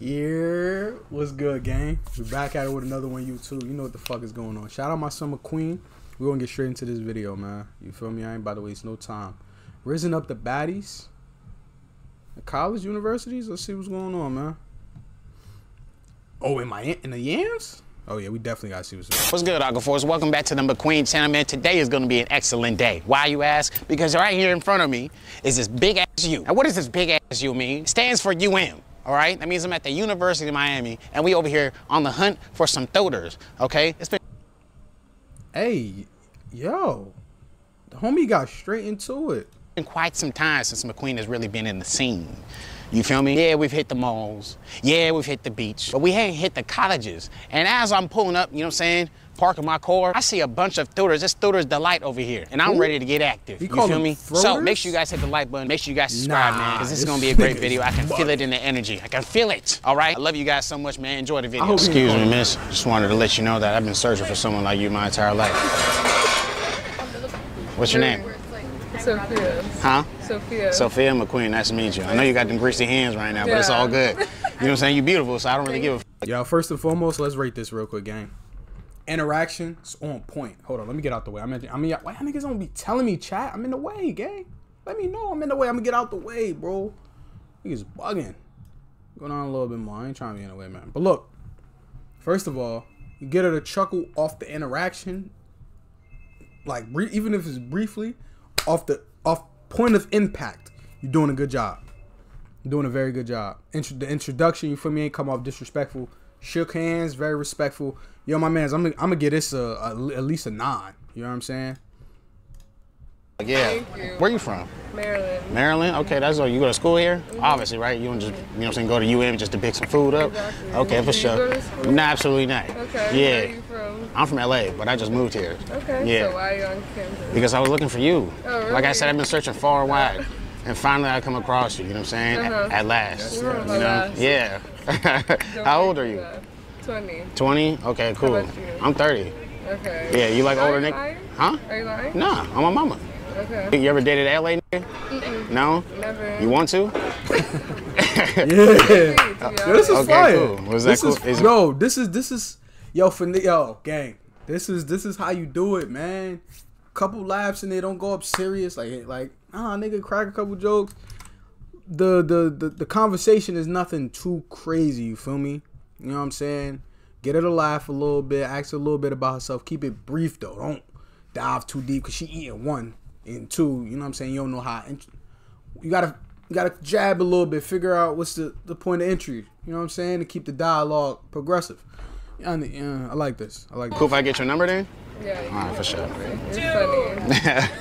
Yeah, what's good, gang? We're back at it with another one, you too. You know what the fuck is going on. Shout out my summer queen. We're gonna get straight into this video, man. You feel me? I ain't by the way, it's no time. Rizzing up the baddies. The College, universities. Let's see what's going on, man. Oh, in my in the yams? Oh yeah, we definitely gotta see what's going on. What's good, Aquaforce? Welcome back to the McQueen channel, man. Today is gonna be an excellent day. Why, you ask? Because right here in front of me is this big ass U. Now, what does this big ass U mean? It stands for UM. All right, that means I'm at the University of Miami, and we over here on the hunt for some thoters. Okay, it's been Hey, yo, the homie got straight into it. been quite some time since McQueen has really been in the scene. You feel me? Yeah, we've hit the malls. Yeah, we've hit the beach. But we ain't hit the colleges. And as I'm pulling up, you know what I'm saying, parking my car, I see a bunch of thoters. It's thoters delight over here. And I'm Who? ready to get active. You You, feel them me? So make sure you guys hit the like button. Make sure you guys subscribe, Nah, man. Because this is gonna be a great video. I can is feel it in the energy. I can feel it. All right? I love you guys so much, man. Enjoy the video. Excuse me, miss. Just wanted to let you know that I've been searching for someone like you my entire life. What's your name? Sophia. Huh? Sophia. Sophia McQueen, nice to meet you. I know you got them greasy hands right now, but it's all good. You know what I'm saying? You're beautiful, so I don't really give a f- Yo, first and foremost, let's rate this real quick, gang. Interaction is on point. Hold on, let me get out the way. I'm in, I mean, why niggas don't be telling me, chat? I'm in the way, gang. Let me know I'm in the way. I'm gonna get out the way, bro. Niggas bugging. Going on a little bit more. I ain't trying to be in the way, man. But look, first of all, you get her to chuckle off the interaction, like even if it's briefly, off the off point of impact. You're doing a good job. You're doing a very good job. Intro- the introduction, you feel me, ain't come off disrespectful. Shook hands, very respectful. Yo, my man's, I'm gonna, I'm gonna get this a, a, at least a nine. You know what I'm saying? Yeah. Thank you. Where you from? Maryland. Maryland? Okay, that's all. You go to school here? Obviously, right? You don't just, you know what I'm saying, go to UM just to pick some food up? Exactly. Okay, for sure. go to? No, absolutely not. Okay. Yeah. Where are you from? I'm from LA, but I just moved here. Okay. Yeah. So why are you on campus? Because I was looking for you. Oh, really? Like I said, I've been searching far and wide. And finally, I come across you, you know what I'm saying? At- Uh-huh. At, last. You You know? last. Yeah. Don't How old are you? 20. 20? Okay, cool. about you? I'm 30. Okay. Yeah, you like Are older you niggas? Huh? Are you lying? Nah, I'm a mama. Okay. You ever dated an LA nigga? No? Never. You want to? Yeah. to Yo, this is. Okay, fire. cool. Was that this cool? Is, Is it- yo, this is this is yo for ni- yo gang. This is this is how you do it, man. Couple laughs and they don't go up serious. Like like ah nigga crack a couple jokes. The, the the the conversation is nothing too crazy. You feel me? You know what I'm saying? Get her to laugh a little bit. Ask her a little bit about herself. Keep it brief though. Don't dive too deep because she eating one and two. You know what I'm saying? You don't know how. int- You gotta you gotta jab a little bit. Figure out what's the the point of entry. You know what I'm saying? To keep the dialogue progressive. Yeah, I, yeah, I like this. I like Cool if I get your number then? Yeah. You All right, for sure.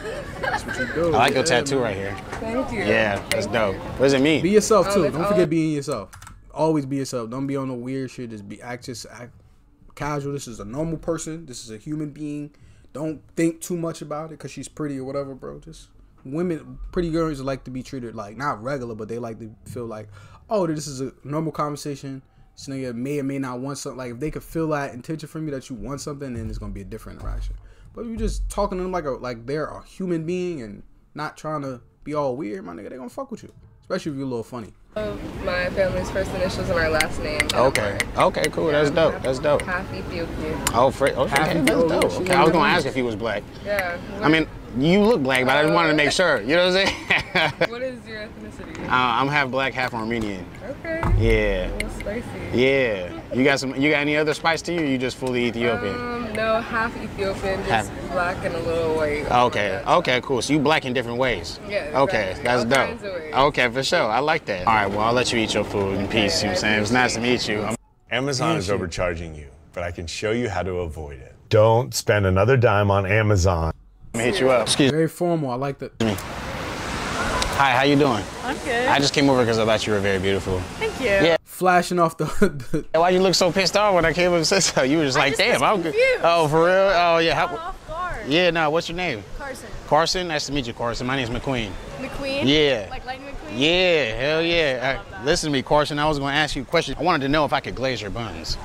You're funny. this. I like your tattoo right here. Thank you. Yeah, that's dope. What does it mean? Be yourself Oh, too. it's Don't all- forget oh. being yourself. Always be yourself. Don't be on no weird shit. Just be act just act casual. This is a normal person. This is a human being. Don't think too much about it because she's pretty or whatever, bro. Just women, pretty girls like to be treated like not regular, but they like to feel like, oh, this is a normal conversation. This nigga may or may not want something. Like if they could feel that intention from you that you want something, then it's gonna be a different interaction. But if you just talking to them like a like they're a human being and not trying to be all weird, my nigga, they gonna fuck with you. Especially if you're a little funny. My family's first initials and our last name. Okay. Okay, cool. That's dope. That's dope. Half Ethiopian. Oh, fr- oh Half okay, that's dope. She Okay, I was gonna ask if he was black. Yeah. I mean, you look black, but I just wanted to make sure. You know what I'm saying? What is your ethnicity? uh, I'm half black, half Armenian. Okay. Yeah. A spicy. Yeah. You got some? You got any other spice to you? Or you just fully Ethiopian? Um, no, half Ethiopian, just Half- black and a little white. Okay. Okay. Cool. So you black in different ways. Yeah, Okay. exactly. That's All dope. kinds of ways. Okay, for sure. I like that. All right. Well, I'll let you eat your food in peace. You know what I'm saying? It was nice to meet you. I'm- Amazon is you. overcharging you, but I can show you how to avoid it. Don't spend another dime on Amazon. Let me hit you up. Excuse me. Very formal. I like that. Hi. How you doing? I'm good. I just came over because I thought you were very beautiful. Thank you. Yeah. Flashing off the, the Hey, Why you look so pissed off when I came up and said so? You were just like, just damn, was I'm good. confused. Oh, for real? Oh, yeah. Caught How, off guard. yeah, no, what's your name? Carson. Carson? Nice to meet you, Carson. My name's McQueen. McQueen. Yeah. Like Lightning McQueen. Yeah, hell yeah. I love Uh, listen to me, Carson. I was going to ask you a question. I wanted to know if I could glaze your buns.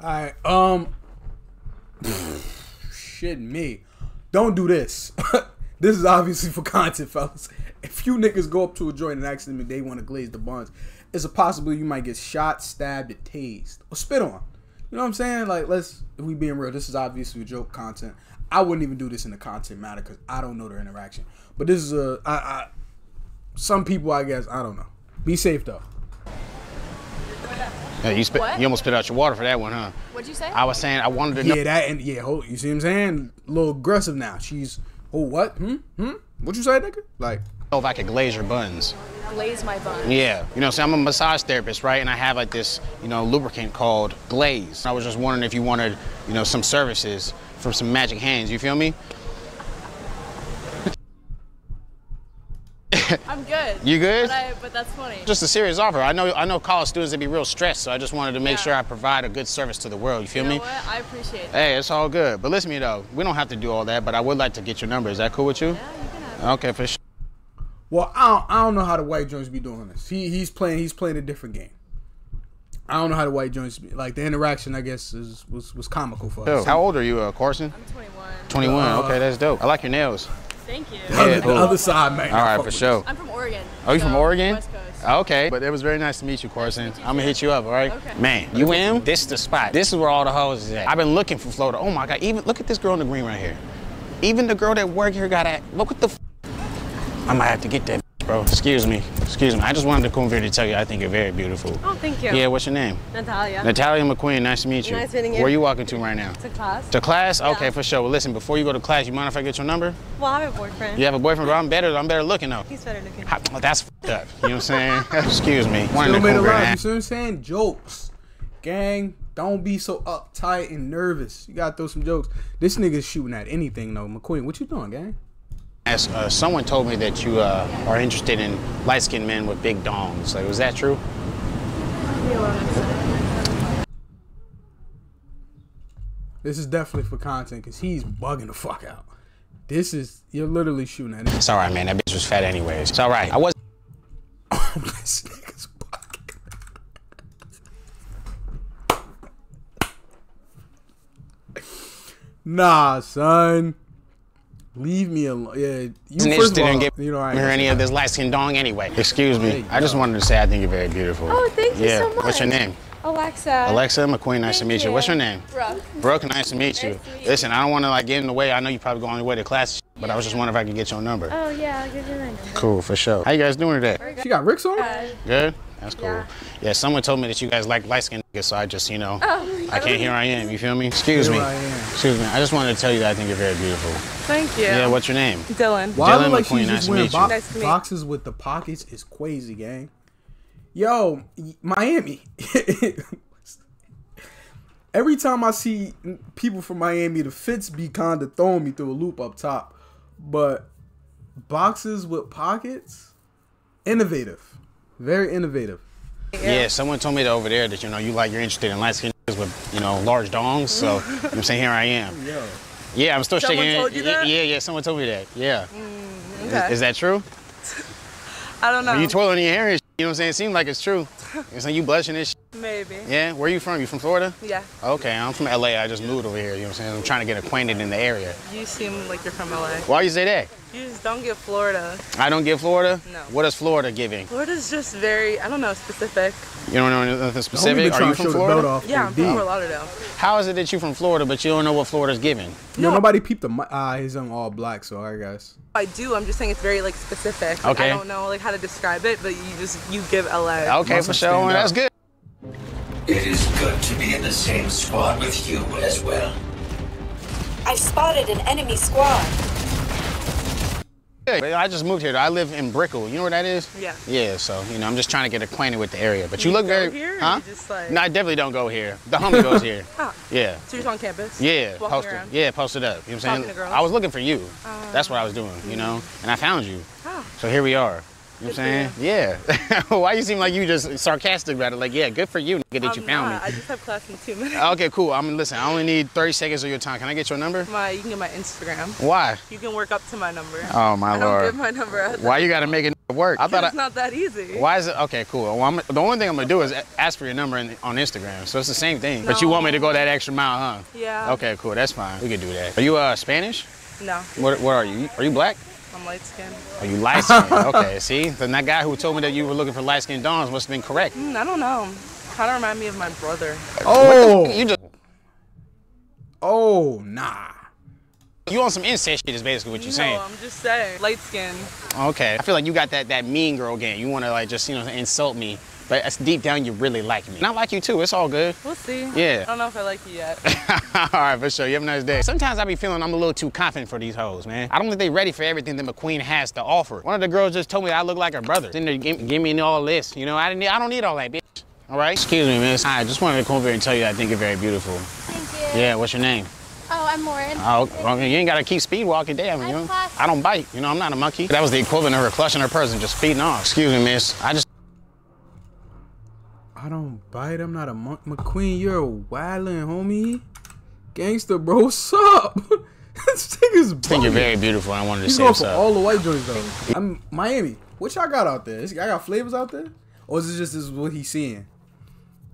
All right. Um. Shit, me. Don't do this. this is obviously for content, fellas. If you niggas go up to a joint and ask them if they want to glaze the buns, it's a possibility you might get shot, stabbed, or tased, or spit on. You know what I'm saying? Like, let's if we being real, this is obviously joke content. I wouldn't even do this in the content matter because I don't know their interaction. But this is a I, I some people I guess I don't know. Be safe though. Yeah, you spit, you almost spit out your water for that one, huh? What'd you say? I was saying I wanted to know. Yeah, that and yeah, hold, you see what I'm saying? A little aggressive now. She's oh what? Hmm? Hmm? What you say, nigga? Like Oh, if I could glaze your buns. Glaze my bun. Yeah, you know, so I'm a massage therapist, right? And I have like this, you know, lubricant called Glaze. I was just wondering if you wanted, you know, some services from some magic hands. You feel me? I'm good. You good? But, I, but that's funny. Just a serious offer. I know, I know, college students they be real stressed, so I just wanted to make Yeah. sure I provide a good service to the world. You feel you know me? what? I appreciate it. Hey, it's all good. But listen to me though, we don't have to do all that. But I would like to get your number. Is that cool with you? Yeah, you can have it. Okay, for sure. Well, I don't, I don't know how the white joints be doing this. He he's playing he's playing a different game. I don't know how the white joints be like the interaction. I guess is was was comical for us. How old are you, uh, Carson? I'm 21. 21. Uh, okay, that's dope. I like your nails. Thank you. The other, Yeah, the cool. other side, man. All right, for sure. I'm from Oregon. Oh, you from Oregon? West Coast. Okay, but it was very nice to meet you, Carson. meet you I'm gonna hit you up, all right? Okay. Man, UM, this is the spot. This is where all the hoes is at. I've been looking for Florida. Oh my God, even look at this girl in the green right here. Even the girl that work here got at. Look what the. F- I might have to get that, bro. Excuse me, excuse me. I just wanted to come here to tell you I think you're very beautiful. Oh, thank you. Yeah, what's your name? Natalia. Natalia McQueen. Nice to meet you. Nice meeting you. Where you walking to right now? to class. To class? Okay, for sure. Well, listen, before you go to class, you mind if I get your number? Well, I have a boyfriend. You have a boyfriend, bro? I'm better. I'm better looking though. He's better looking. How- well, that's f***ed up. You know what I'm saying? Excuse me. Wanted Still to made come a lot. You see what I'm saying? Jokes, gang. Don't be so uptight and nervous. You gotta throw some jokes. This nigga's shooting at anything though. McQueen, what you doing, gang? As, uh, someone told me that you uh, are interested in light-skinned men with big dongs. Like, was that true? This is definitely for content because he's bugging the fuck out. This is you're literally shooting at him. It's all right, man. That bitch was fat anyways. It's all right. I was. this nigga's bugging. Nah, son. Leave me alone. Yeah, you Wasn't first of interested in all, getting you know, I her any of this light-skinned dong anyway. Excuse me. I just wanted to say I think you're very beautiful. Oh, thank you yeah. so much. What's your name? Alexa. Alexa McQueen. Nice to meet you. you. What's your name? Brooke. Brooke. Nice to meet you. Nice to meet you. Listen, I don't want to like get in the way. I know you probably go on your way to class, but I was just wondering if I could get your number. Oh yeah, I'll give you my number. Cool, for sure. How you guys doing today? She got Rick's on. Good? That's cool. Yeah. Yeah. someone told me that you guys like light skinned niggas, so I just, you know, Oh, I can't, here I am, you feel me? Excuse Here me. I am. Excuse me. I just wanted to tell you that I think you're very beautiful. Thank you. Yeah, what's your name? Dylan. Why I Dylan like McQueen, nice to wearing meet you. Nice to meet you. boxes with the pockets is crazy, gang. Yo, Miami. Every time I see people from Miami, the fits be kind of throwing me through a loop up top. But boxes with pockets, innovative, very innovative. Yeah. someone told me that over there that, you know, you like, you're interested in light skinned niggas with, you know, large dongs, so you know I'm saying here I am. Yo, Yeah, I'm still Someone shaking told you Yeah, that? Yeah, yeah, someone told me that. Yeah. Mm, okay. Is, is that true? I don't know. Are you twirling your hair and shit, you know what I'm saying? It seems like it's true. You saying you blushing and shit. Maybe. Yeah, where are you from? You from Florida? Yeah. Okay, I'm from LA. I just moved over here. You know what I'm saying? I'm trying to get acquainted in the area. You seem like you're from LA. Why you say that? You just don't get Florida. I don't give Florida. No. What is Florida giving? Florida's just very, I don't know, specific. You don't know anything Homie been specific. Are you from Florida? off. Yeah, I'm from Fort Lauderdale. How is it that you're from Florida, but you don't know what Florida's giving? Yo, nobody peeped the mi- ah. He's on all black, so I guess. I do. I'm just saying it's very like specific. Like, Okay. I don't know like how to describe it, but you just you give LA. Okay, Must for sure. That's good. It is good to be in the same squad with you as well. I've spotted an enemy squad. Good. I just moved here. I live in Brickell. You know where that is? Yeah. Yeah. So you know, I'm just trying to get acquainted with the area. But you, You look go very. here, huh? just, like- No, I definitely don't go here. The homie goes here. Ah. Yeah. So you're on campus? Yeah, Walking posted. around? Yeah, posted up. You know what I'm Talking saying? to girls? I was looking for you. That's what I was doing, you know? And I found you. Ah. So here we are. You know what I'm saying? Yeah. Why you seem like you just sarcastic about it? Like, yeah, good for you, nigga, that you I'm found not. I just have class in two minutes. Okay, cool. I'm listen. I only need 30 seconds of your time. Can I get your number? My, you can get my Instagram. Why? You can work up to my number. Oh my I don't lord. give my number out. Why you gotta make it work? I thought It's I, not that easy. Why is it okay? Cool. Well, I'm, the only thing I'm gonna do is ask for your number in, on Instagram. So it's the same thing. But you want me to go that extra mile, huh? Yeah. Okay, cool. That's fine. We can do that. Are you uh Spanish? No, What, what are you? Are you black? I'm I'm light skinned. Are you light skinned? okay, see? Then that guy who told me that you were looking for light skinned dons must have been correct. Mm, I don't know. Kind of remind me of my brother. Oh, You just oh, nah. you on some incest shit is basically what you're no, saying. I'm just saying. Light skinned. Okay. I feel like you got that that mean girl game. You want to like just you know insult me, but it's deep down you really like me. And I like you too. It's all good. We'll see. Yeah. I don't know if I like you yet. all right, for sure. You have a nice day. Sometimes I be feeling I'm a little too confident for these hoes, man. I don't think they ready for everything that McQueen has to offer. One of the girls just told me I look like her brother. Then they give, give me all this. You know, I didn't. Need, I don't need all that, bitch. All right. Excuse me, miss. I just wanted to come over here and tell you I think you're very beautiful. Thank you. Yeah. What's your name? Oh, I'm Lauren. Oh, well, you ain't gotta keep speed walking. Damn, you I'm know. classy. I don't bite. You know, I'm not a monkey. That was the equivalent of her clutching her purse and just speeding off. Excuse me, miss. I just I don't bite. I'm not a monk. McQueen, you're a wildin' homie. Gangster, bro. What's up? this nigga's think you're very beautiful. I wanted to He's say going what's for up. all the white joints though. I'm Miami. What y'all got out there? I got flavors out there, or is it just this is what he's seeing?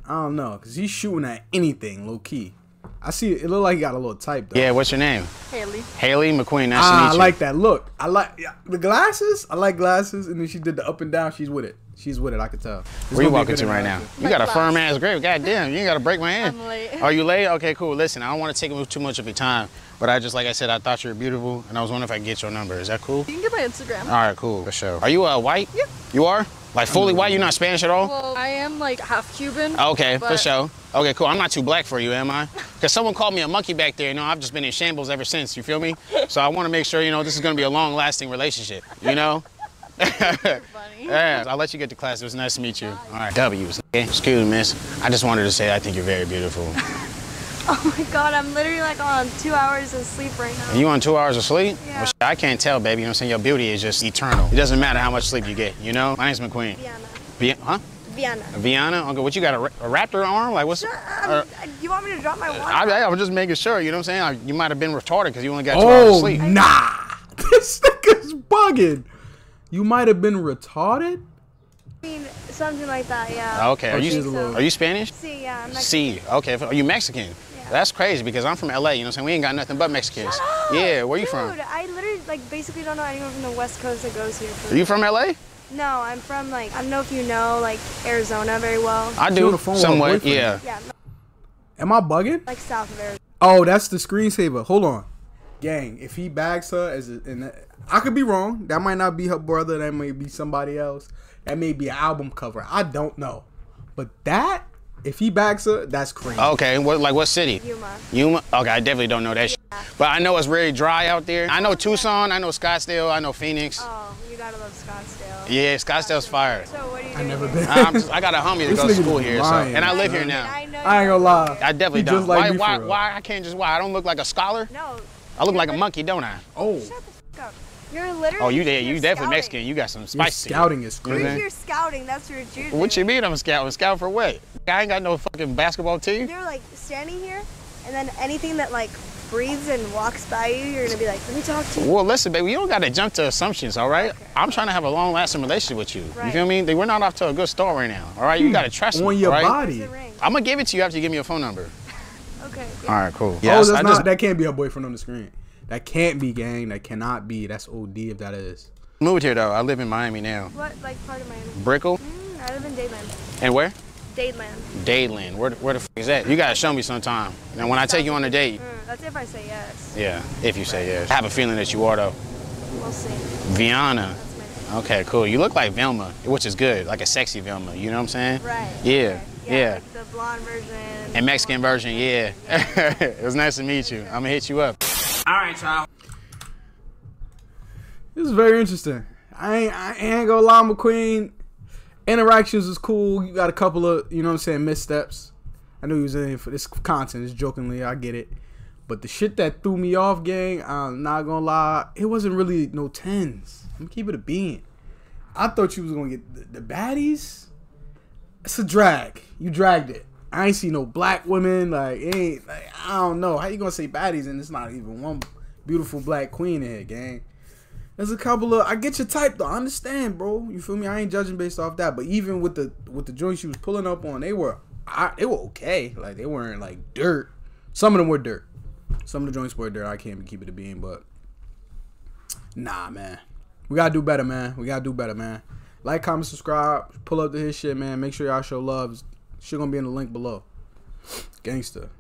I don't know, cause he's shooting at anything low key. I see it. It look like he got a little type though. Yeah, what's your name? Haley. Haley McQueen. Nice Ah, to I meet you. I like that look. I like yeah, the glasses. I like glasses, and then she did the up and down. She's with it. She's with it. I could tell. This Where you gonna be a walking to right now? You got a firm ass grave. God damn, you ain't gotta break my hand. I'm late. Are you late? Okay, cool. Listen, I don't want to take too much of your time, but I just like I said, I thought you were beautiful, and I was wondering if I could get your number. Is that cool? You can get my Instagram. All right, cool. For sure. Are you uh, white? Yeah. You are? Like fully white? You're not Spanish at all? Well, I am like half Cuban. Okay, for sure. Okay, cool. I'm not too black for you, am I? Because someone called me a monkey back there. You know, I've just been in shambles ever since. You feel me? So I want to make sure, you know, this is going to be a long-lasting relationship. You know? Funny. Yeah, I'll let you get to class. It was nice to meet you. All right, W's. Okay? Excuse me, miss. I just wanted to say I think you're very beautiful. Oh my god, I'm literally like on two hours of sleep right now. Are you on two hours of sleep? Yeah. Well, I can't tell, baby. You know what I'm saying? Your beauty is just eternal. It doesn't matter how much sleep you get, you know? My name's McQueen. Vienna. Vi- huh? Vienna. Viana? Okay, what you got, a, ra- a raptor arm? Like, what's... Um, uh, you want me to drop my watch? I, I, I'm just making sure, you know what I'm saying? I, you might have been retarded because you only got two hours of Oh sleep. nah, this nigga's bugging. You might have been retarded. I mean, something like that, yeah. Ah, okay, are you she's a little- are you Spanish? See, yeah, I'm like, C. Okay, are you Mexican? Yeah. That's crazy because I'm from LA. You know what I'm saying? We ain't got nothing but Mexicans. Shut up! Yeah, where are you from? Dude, I literally like basically don't know anyone from the West Coast that goes here. Are you from LA? No, I'm from like I don't know if you know like Arizona very well. I do the phone with her somewhat. Yeah. Yeah, Am I bugging? like south of Arizona. Oh, that's the screensaver. Hold on, gang. If he bags her as, a, and I could be wrong. That might not be her brother. That may be somebody else. That may be an album cover. I don't know. But that, if he bags her, that's crazy. Oh, okay. What like what city? Yuma. Yuma. Okay, I definitely don't know that. shit. But I know it's really dry out there. I know Tucson. I know Scottsdale. I know Phoenix. Oh, you gotta love Scottsdale. Yeah, Scottsdale's um, fire. So what are you I never been. I'm just, I got a homie that goes to school be here, so and I live here I now. know I ain't gonna lie. I definitely He don't. just like why? me Why? Why? I can't just. Why? I don't look like a scholar. No, I look like a monkey, don't I? Oh, shut the fuck up. You're literally. Oh, you there? You you're definitely scouting. Mexican. You got some your spice. to scouting is You know what I'm crazy. saying? You're scouting. That's what you're What you mean I'm a scout? I'm for what? I ain't got no fucking basketball team. They're like standing here, and then anything that like breathes and walks by you, you're gonna be like, let me talk to you. Well, listen, baby, you don't got to jump to assumptions, all right? I'm trying to have a long-lasting relationship with you. You Right. feel me? We're not off to a good start right now, all right? You hmm. got to trust me, on your all right? body. Where's the ring? I'm gonna give it to you after you give me your phone number. Okay. All right, cool. oh, that's I not. just That can't be her boyfriend on the screen. That can't be gang. That cannot be. That's OD if that is. moved here though. I live in Miami now. What like part of Miami? Brickell Mm, I live in Dadeland. and where? Dadeland. Dadeland. Where, where the f- is that? You gotta show me sometime. And when I take you on a date, Mm, that's if I say yes. yeah, if you say yes. I have a feeling that you are though. We'll see. Viana. That's my Okay, cool. You look like Velma, which is good, like a sexy Velma. You know what I'm saying? Right. Yeah, okay. Yeah. Like the blonde version. And Mexican version, yeah. it was nice to meet you. I'm gonna hit you up. All right, child. This is very interesting. I ain't, I ain't gonna lie, McQueen. Interactions is cool. You got a couple of, you know what I'm saying, missteps. I knew he was in here for this content. It's jokingly, I get it. But the shit that threw me off, gang, I'm not gonna lie, it wasn't really no tens. I'm gonna keep it a bean. I thought you was gonna get the, the baddies. It's a drag. You dragged it. I ain't see no black women. Like, ain't. Like, I don't know how you gonna say baddies and it's not even one beautiful black queen in here, gang. There's a couple of I get your type though. I understand, bro. You feel me? I ain't judging based off that. But even with the with the joints she was pulling up on, they were I, they were okay. Like they weren't like dirt. Some of them were dirt. Some of the joints were dirt. I can't even keep it a bean, but nah, man. We gotta do better, man. We gotta do better, man. Like, comment, subscribe, pull up to his shit, man. Make sure y'all show love. Shit gonna be in the link below. Gangster.